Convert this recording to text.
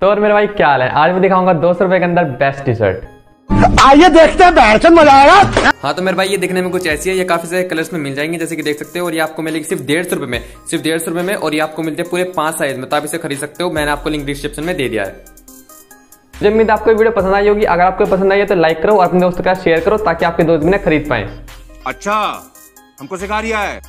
तो और मेरे भाई क्या हाल है? आज मैं दिखाऊँगा दो सौ रुपए के अंदर बेस्ट टी शर्ट आइए देखते हैं मज़ा आएगा। हाँ तो मेरे भाई ये दिखने में कुछ ऐसी है ये काफ़ी सारे कलर्स में मिल जाएँगे जैसे कि देख सकते हो और ये आपको मिलेगी सिर्फ़ डेढ़ सौ रुपए में सिर्फ़ डेढ़ सौ रुपए में और ये आपको मिलते हैं पूरे पाँच साइज़ में तो आप इसे खरीद सकते हो मैंने आपको लिंक डिस्क्रिप्शन में दे दिया है। जब उम्मीद आपको वीडियो पसंद आई होगी अगर आपको पसंद आई है तो लाइक करो और अपने दोस्तों के साथ शेयर करो ताकि आपके दोस्त भी ना खरीद पाए। अच्छा हमको सिखा रिया है।